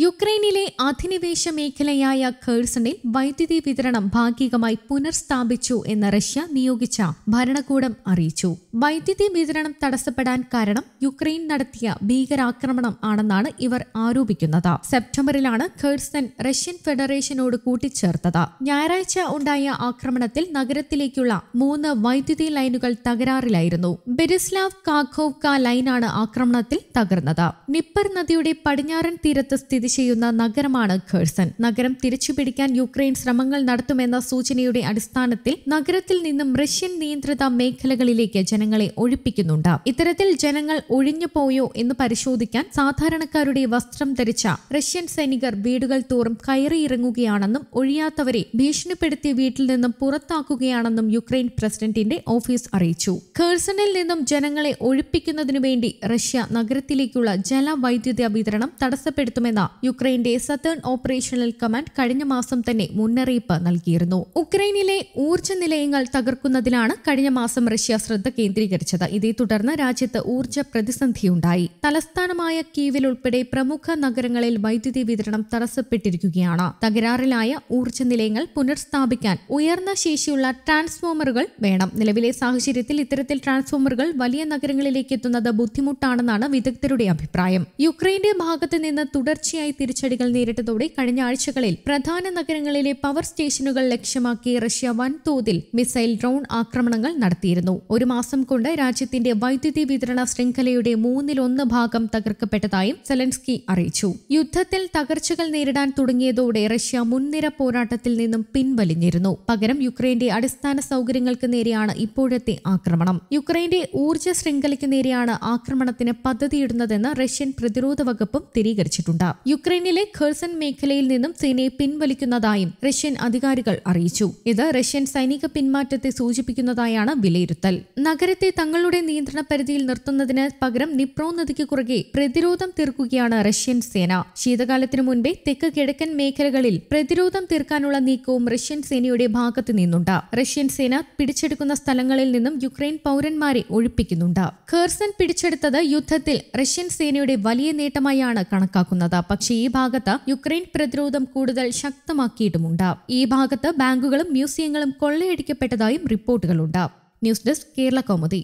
യുക്രൈനിലെ അധിനിവേശ മേഖലയായ ഖേഴ്സണിൽ വൈദ്യുതി വിതരണം ഭാഗികമായി പുനഃസ്ഥാപിച്ചു എന്ന് റഷ്യ നിയോഗിച്ച ഭരണകൂടം അറിയിച്ചു. വൈദ്യുതി വിതരണം തടസ്സപ്പെടാൻ കാരണം യുക്രൈൻ നടത്തിയ ഭീകരാക്രമണം ആണെന്നാണ് ഇവർ ആരോപിക്കുന്നത്. സെപ്റ്റംബറിലാണ് ഖേഴ്സൺ റഷ്യൻ ഫെഡറേഷനോട് കൂട്ടിച്ചേർത്തത്. ഞായറാഴ്ച ഉണ്ടായ ആക്രമണത്തിൽ നഗരത്തിലേക്കുള്ള മൂന്ന് വൈദ്യുതി ലൈനുകൾ തകരാറിലായിരുന്നു. ബെരിസ്ലാവ് കാഖോവ്ക ലൈനാണ് ആക്രമണത്തിൽ തകർന്നത്. നിപ്പർ നദിയുടെ പടിഞ്ഞാറൻ തീരത്ത് സ്ഥിതി ചെയ്യുന്ന നഗരമാണ് ഖേഴ്സൺ നഗരം തിരിച്ചുപിടിക്കാൻ യുക്രൈൻ ശ്രമങ്ങൾ നടത്തുമെന്ന സൂചനയുടെ അടിസ്ഥാനത്തിൽ നഗരത്തിൽ നിന്നും റഷ്യൻ നിയന്ത്രിത മേഖലകളിലേക്ക് ജനങ്ങളെ ഒഴിപ്പിക്കുന്നുണ്ട്. ഇത്തരത്തിൽ ജനങ്ങൾ ഒഴിഞ്ഞു പോയോ എന്ന് പരിശോധിക്കാൻ സാധാരണക്കാരുടെ വസ്ത്രം ധരിച്ച റഷ്യൻ സൈനികർ വീടുകൾ തോറും കയറിയിറങ്ങുകയാണെന്നും ഒഴിയാത്തവരെ ഭീഷണിപ്പെടുത്തി വീട്ടിൽ നിന്നും പുറത്താക്കുകയാണെന്നും യുക്രൈൻ പ്രസിഡന്റിന്റെ ഓഫീസ് അറിയിച്ചു. ഖേഴ്സണിൽ നിന്നും ജനങ്ങളെ ഒഴിപ്പിക്കുന്നതിനു വേണ്ടി റഷ്യ നഗരത്തിലേക്കുള്ള ജലവൈദ്യുത വിതരണം തടസ്സപ്പെടുത്തുമെന്ന യുക്രൈന്റെ സതേൺ ഓപ്പറേഷണൽ കമാൻഡ് കഴിഞ്ഞ മാസം തന്നെ മുന്നറിയിപ്പ് നൽകിയിരുന്നു. ഉക്രൈനിലെ ഊർജ നിലയങ്ങൾ തകർക്കുന്നതിലാണ് കഴിഞ്ഞ മാസം റഷ്യ ശ്രദ്ധ കേന്ദ്രീകരിച്ചത്. ഇതേ തുടർന്ന് രാജ്യത്ത് ഊർജ പ്രതിസന്ധിയുണ്ടായി. തലസ്ഥാനമായ കീവിൽ ഉൾപ്പെടെ പ്രമുഖ നഗരങ്ങളിൽ വൈദ്യുതി വിതരണം തടസ്സപ്പെട്ടിരിക്കുകയാണ്. തകരാറിലായ ഊർജ നിലയങ്ങൾ പുനഃസ്ഥാപിക്കാൻ ഉയർന്ന ശേഷിയുള്ള ട്രാൻസ്ഫോമറുകൾ വേണം. നിലവിലെ സാഹചര്യത്തിൽ ഇത്തരത്തിൽ ട്രാൻസ്ഫോമറുകൾ വലിയ നഗരങ്ങളിലേക്ക് എത്തുന്നത് ബുദ്ധിമുട്ടാണെന്നാണ് വിദഗ്ധരുടെ അഭിപ്രായം. യുക്രൈന്റെ ഭാഗത്ത് നിന്ന് തുടർച്ചയായി തിരിച്ചടികൾ നേരിട്ടതോടെ കഴിഞ്ഞ ആഴ്ചകളിൽ പ്രധാന നഗരങ്ങളിലെ പവർ സ്റ്റേഷനുകൾ ലക്ഷ്യമാക്കി റഷ്യ വൻതോതിൽ മിസൈൽ ഡ്രോൺ ആക്രമണങ്ങൾ നടത്തിയിരുന്നു. ഒരു മാസം കൊണ്ട് രാജ്യത്തിന്റെ വൈദ്യുതി വിതരണ ശൃംഖലയുടെ മൂന്നിലൊന്ന് ഭാഗം തകർക്കപ്പെട്ടതായും സെലൻസ്കി അറിയിച്ചു. യുദ്ധത്തിൽ തകർച്ചകൾ നേരിടാൻ തുടങ്ങിയതോടെ റഷ്യ മുൻനിര പോരാട്ടത്തിൽ നിന്നും പിൻവലിഞ്ഞിരുന്നു. പകരം യുക്രൈന്റെ അടിസ്ഥാന സൗകര്യങ്ങൾക്ക് നേരെയാണ് ഇപ്പോഴത്തെ ആക്രമണം. യുക്രൈന്റെ ഊർജ ശൃംഖലയ്ക്ക് നേരെയാണ് ആക്രമണത്തിന് പദ്ധതിയിടുന്നതെന്ന് റഷ്യൻ പ്രതിരോധ വകുപ്പും സ്ഥിരീകരിച്ചിട്ടുണ്ട്. യുക്രൈനിലെ ഖേഴ്സൺ മേഖലയിൽ നിന്നും സേനയെ പിൻവലിക്കുന്നതായും റഷ്യൻ അധികാരികൾ അറിയിച്ചു. ഇത് റഷ്യൻ സൈനിക പിന്മാറ്റത്തെ സൂചിപ്പിക്കുന്നതായാണ് വിലയിരുത്തൽ. നഗരത്തെ തങ്ങളുടെ നിയന്ത്രണ പരിധിയിൽ നിർത്തുന്നതിന് പകരം നിപ്രോ നദിക്ക് കുറുകെ പ്രതിരോധം തീർക്കുകയാണ് റഷ്യൻ സേന. ശീതകാലത്തിനു മുൻപേ തെക്ക് കിഴക്കൻ മേഖലകളിൽ പ്രതിരോധം തീർക്കാനുള്ള നീക്കവും റഷ്യൻ സേനയുടെ ഭാഗത്തു നിന്നുണ്ട്. റഷ്യൻ സേന പിടിച്ചെടുക്കുന്ന സ്ഥലങ്ങളിൽ നിന്നും യുക്രൈൻ പൗരന്മാരെ ഒഴിപ്പിക്കുന്നുണ്ട്. ഖേർസൺ പിടിച്ചെടുത്തത് യുദ്ധത്തിൽ റഷ്യൻ സേനയുടെ വലിയ നേട്ടമായാണ് കണക്കാക്കുന്നത്. പക്ഷേ ഈ ഭാഗത്ത് യുക്രൈൻ പ്രതിരോധം കൂടുതൽ ശക്തമാക്കിയിട്ടുമുണ്ട്. ഈ ഭാഗത്ത് ബാങ്കുകളും മ്യൂസിയങ്ങളും കൊള്ളയടിക്കപ്പെട്ടതായും റിപ്പോർട്ടുകളുണ്ട്. News desk Kerala Kaumudi.